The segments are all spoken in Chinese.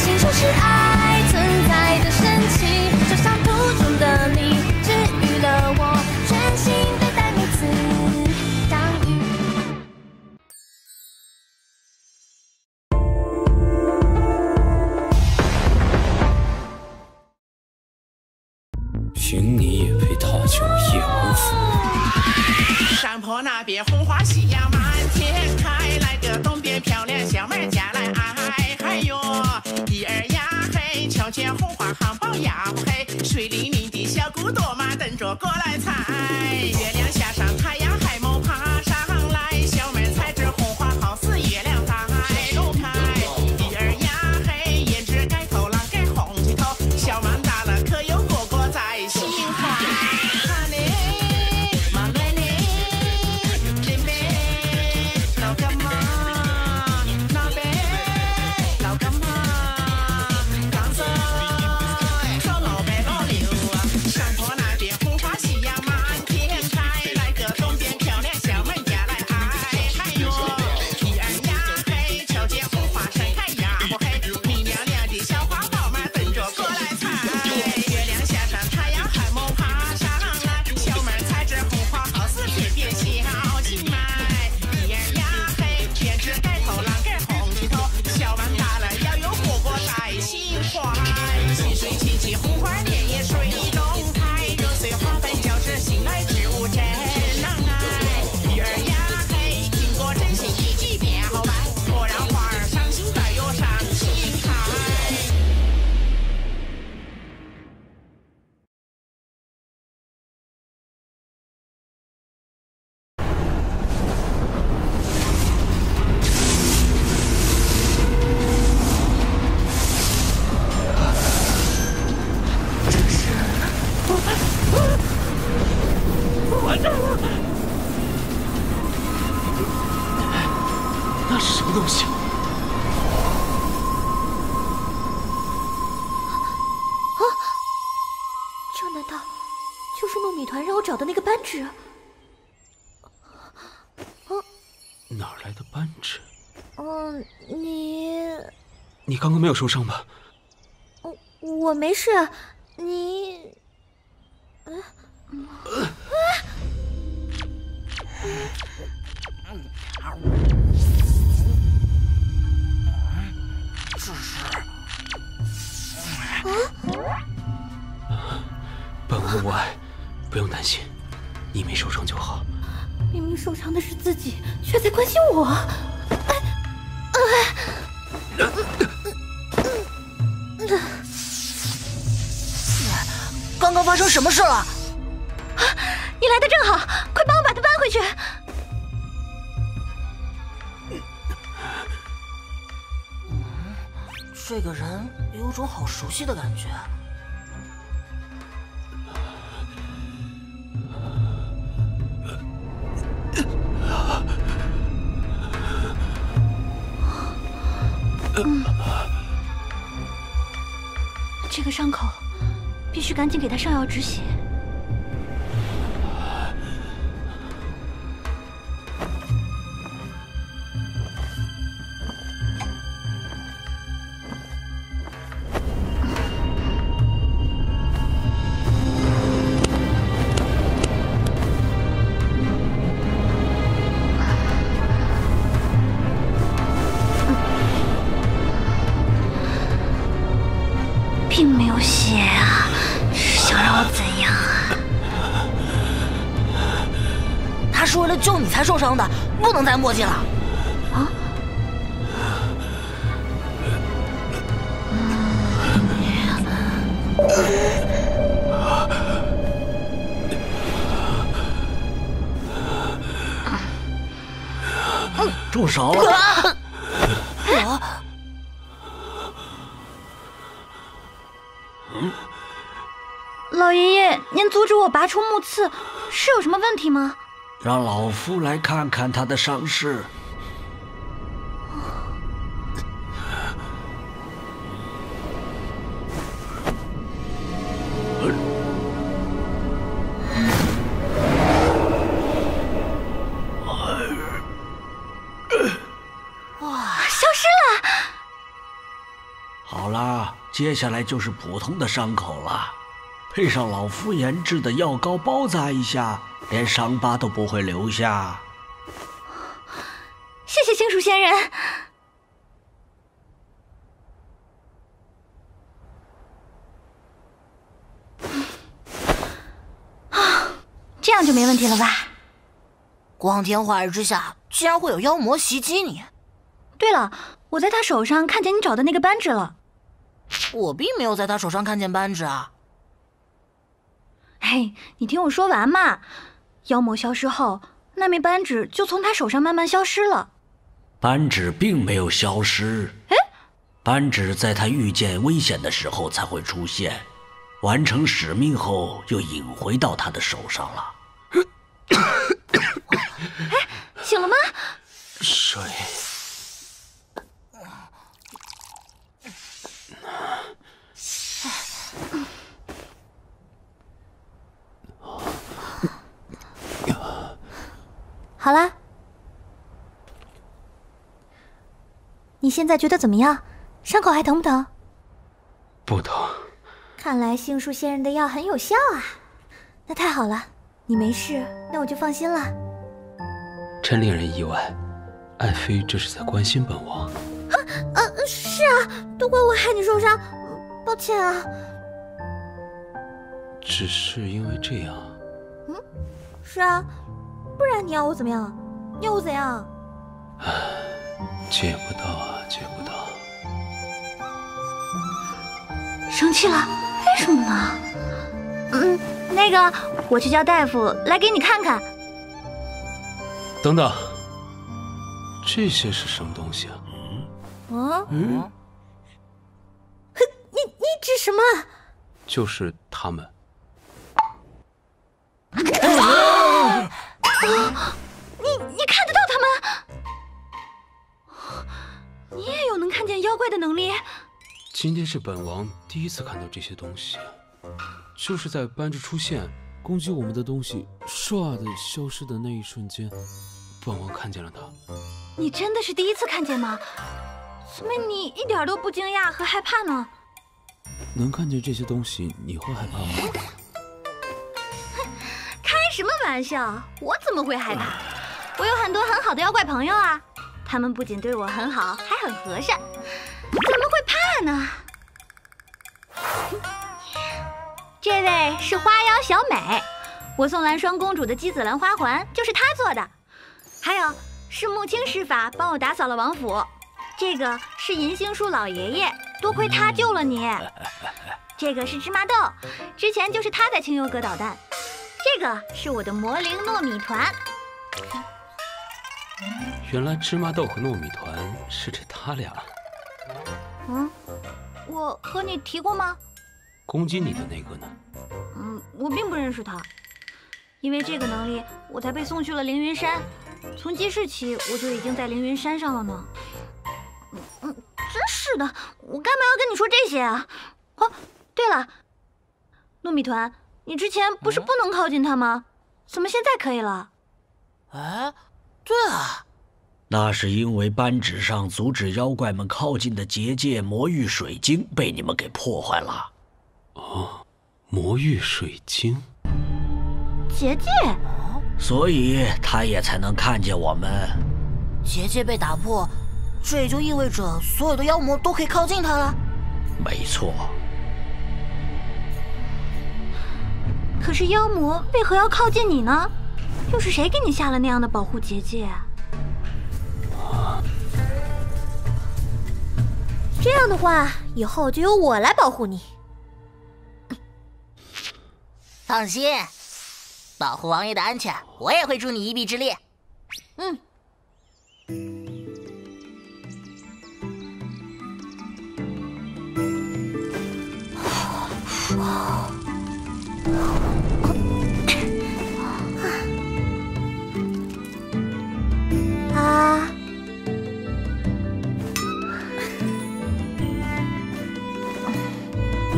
信就是爱。水灵灵的小姑多嘛等着过来采。月亮你刚刚没有受伤吧？我我没事，你，本无无碍，不用担心，你没受伤就好。明明受伤的是自己，却在关心我。什么事了？啊你来的正好，快帮我把它搬回去。这个人有种好熟悉的感觉。嗯这个伤口必须赶紧给他上药止血。并没有血啊，他是为了救你才受伤的，不能再墨迹了。啊？住手！老爷爷，您阻止我拔出木刺，是有什么问题吗？让老夫来看看他的伤势。消失了。好了，接下来就是普通的伤口了，配上老夫研制的药膏包扎一下，连伤疤都不会留下。谢谢星鼠仙人。啊，这样就没问题了吧？光天化日之下，竟然会有妖魔袭击你！对了，我在他手上看见你找的那个扳指了。我并没有在他手上看见扳指啊！嘿，你听我说完嘛。妖魔消失后，那枚扳指就从他手上慢慢消失了。扳指并没有消失。哎，扳指在他遇见危险的时候才会出现，完成使命后又引回到他的手上了。哎，醒了吗？水。好啦，你现在觉得怎么样？伤口还疼不疼？不疼。看来杏树仙人的药很有效啊！那太好了，你没事，那我就放心了。真令人意外，爱妃这是在关心本王。啊，呃，是啊，都怪我害你受伤，抱歉啊。只是因为这样。嗯，是啊，不然你要我怎么样？你要我怎样？唉，见不到啊，见不到。生气了？为什么呢？嗯，那个，我去叫大夫来给你看看。等等，这些是什么东西啊？嗯嗯，哼，你你指什么？就是他们。你你看得到他们？你也有能看见妖怪的能力？今天是本王第一次看到这些东西，就是在扳指出现攻击我们的东西唰的消失的那一瞬间，本王看见了他。你真的是第一次看见吗？怎么你一点都不惊讶和害怕呢？能看见这些东西，你会害怕吗？什么玩笑！我怎么会害怕？我有很多很好的妖怪朋友啊，他们不仅对我很好，还很和善，怎么会怕呢？这位是花妖小美，我送兰霜公主的姬子兰花环就是她做的。还有是木青施法帮我打扫了王府，这个是银杏树老爷爷，多亏他救了你。这个是芝麻豆，之前就是他在清幽阁捣蛋。这个是我的魔灵糯米团。原来芝麻豆和糯米团是这他俩。嗯，我和你提过吗？攻击你的那个呢？嗯，我并不认识他，因为这个能力，我才被送去了凌云山。从记事起，我就已经在凌云山上了呢。嗯嗯，真是的，我干嘛要跟你说这些啊？哦，对了，糯米团，你之前不是不能靠近他吗？怎么现在可以了？哎，对啊，那是因为扳指上阻止妖怪们靠近的结界魔域水晶被你们给破坏了。哦，魔域水晶，结界，所以他也才能看见我们。结界被打破，这也就意味着所有的妖魔都可以靠近他了。没错。可是妖魔为何要靠近你呢？又是谁给你下了那样的保护结界啊？这样的话，以后就由我来保护你。放心，保护王爷的安全，我也会助你一臂之力。嗯。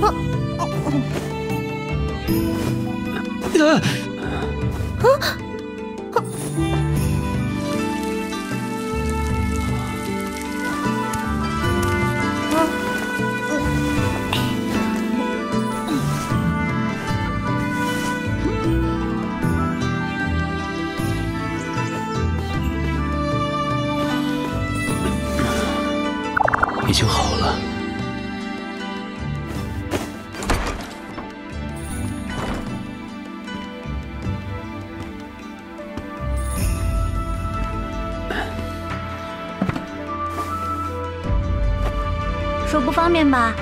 啊哦。方便吧？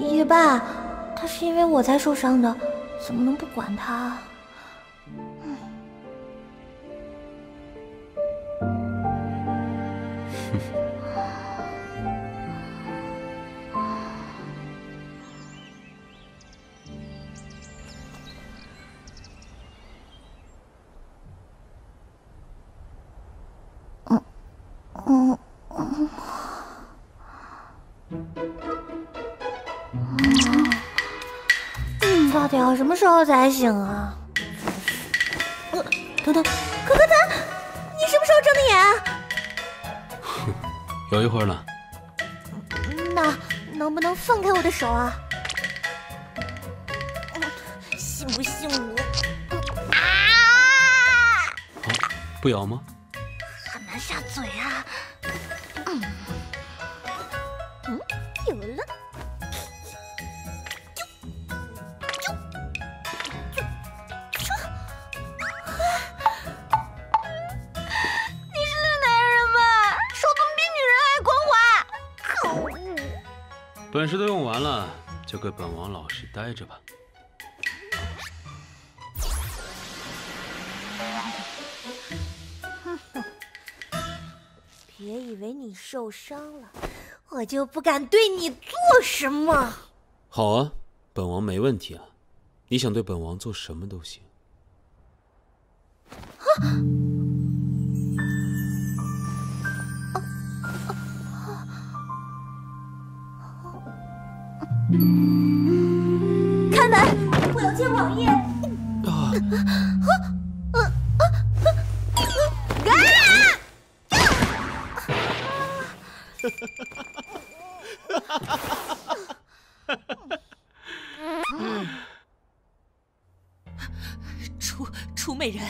也罢，他是因为我才受伤的，怎么能不管他？时候才醒啊？呃，等等，可可子，你什么时候睁的眼啊？有一会儿了。那能不能放开我的手啊？嗯信不信我？啊！不咬吗？本事都用完了，就给本王老实待着吧。别以为你受伤了，我就不敢对你做什么。好啊，本王没问题啊。你想对本王做什么都行。开我要见王爷。啊，楚楚美人，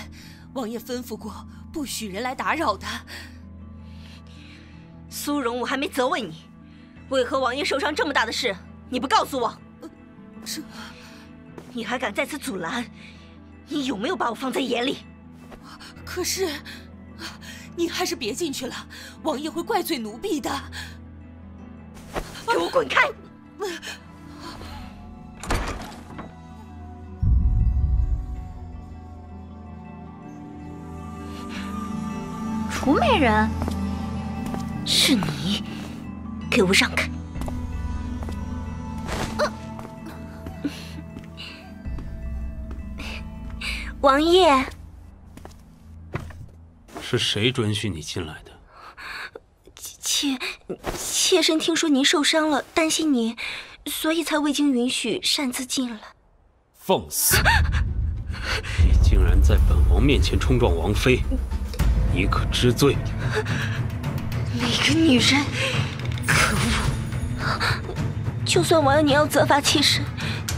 王爷吩咐过，不许人来打扰的。苏荣，我还没责问你，为何王爷受伤这么大的事，你不告诉我？这，你还敢在此阻拦？你有没有把我放在眼里？可是，你还是别进去了，王爷会怪罪奴婢的。给我滚开！楚美人，是你，给我让开！王爷，是谁准许你进来的？妾妾身听说您受伤了，担心您，所以才未经允许擅自进来。放肆！你竟然在本王面前冲撞王妃，你可知罪？那个女人，可恶！就算王爷你要责罚妾身，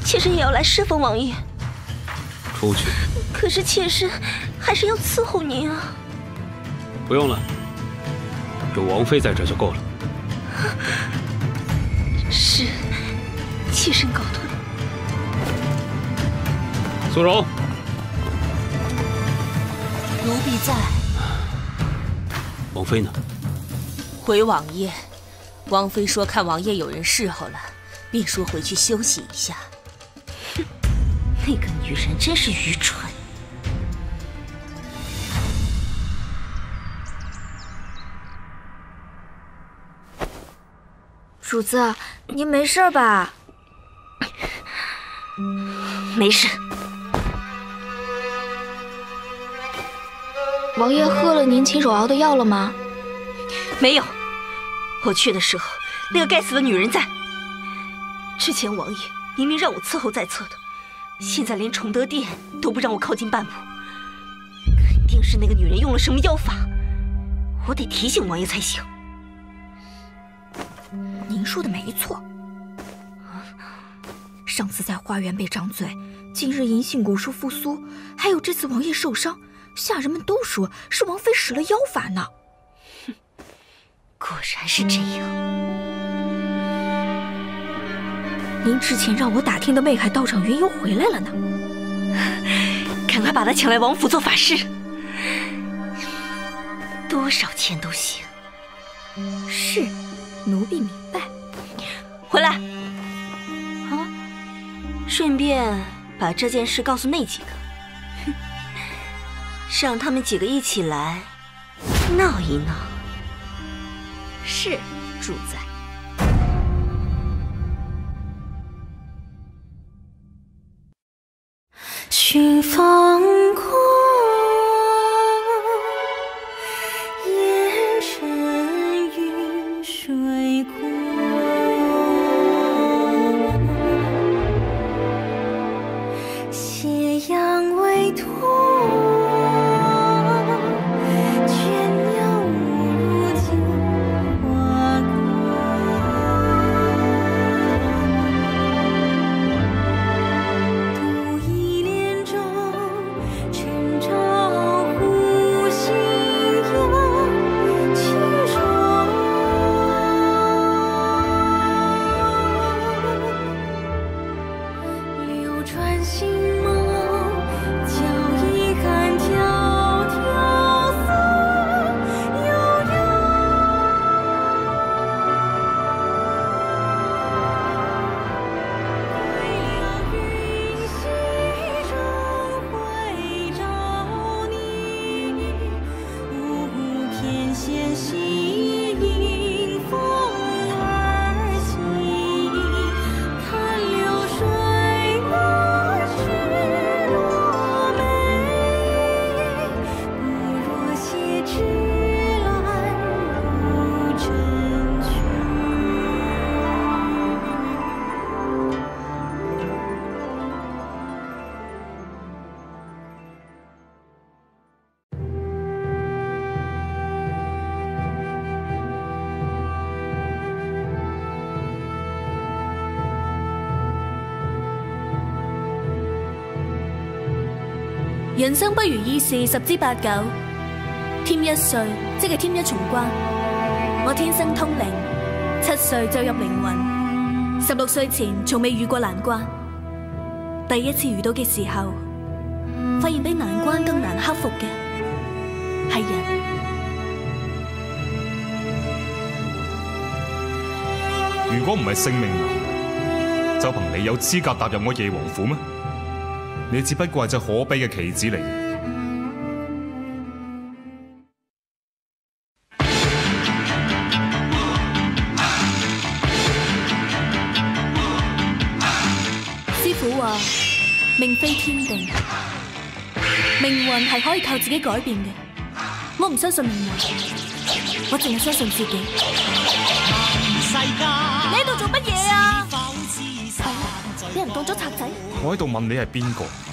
妾身也要来侍奉王爷。出去！可是妾身还是要伺候您啊。不用了，有王妃在这就够了。是，妾身告退。苏荣，奴婢在。王妃呢？回王爷，王妃说看王爷有人侍候了，便说回去休息一下。那个女人真是愚蠢。主子您没事吧？没事。王爷喝了您亲手熬的药了吗？没有。我去的时候那个该死的女人在。之前王爷明明让我伺候在侧的现在连崇德殿都不让我靠近半步，肯定是那个女人用了什么妖法。我得提醒王爷才行。您说的没错。上次在花园被掌嘴，今日银杏果树复苏，还有这次王爷受伤，下人们都说是王妃使了妖法呢。哼，果然是这样。您之前让我打听的媚海道长云游回来了呢，赶快把他请来王府做法事，多少钱都行。是，奴婢明白。回来。啊顺便把这件事告诉那几个，哼，让他们几个一起来闹一闹。是，主宰。寻转心人生不如意事十之八九，添一岁即系添一重关。我天生通灵，七岁就入灵魂，十六岁前从未遇过难关。第一次遇到嘅时候，发现比难关更难克服嘅系人。如果唔系性命难，就凭你有资格踏入我夜王府咩？你只不过系只可悲嘅棋子嚟。师傅话命非天定，命运系可以靠自己改变嘅。我唔相信命运，我净系相信自己。你喺度做乜嘢啊？俾人当咗贼仔？我喺度问你系边个？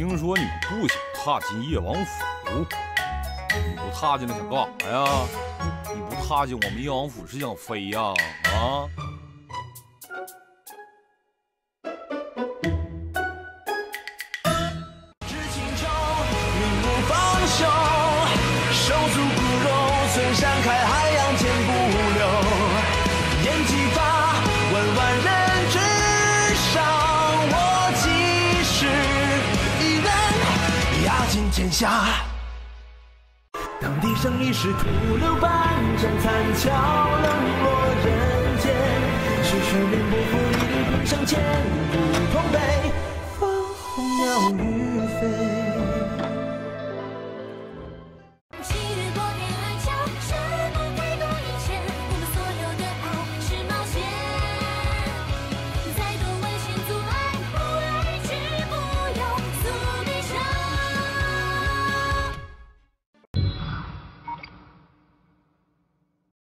听说你不想踏进叶王府，你不踏进来想干啥呀？你不踏进我们叶王府是想飞呀？啊？天下。当笛声已是徒留半盏残桥，冷落人间。徐徐面不负一缕平生剑，不同悲，放候鸟语。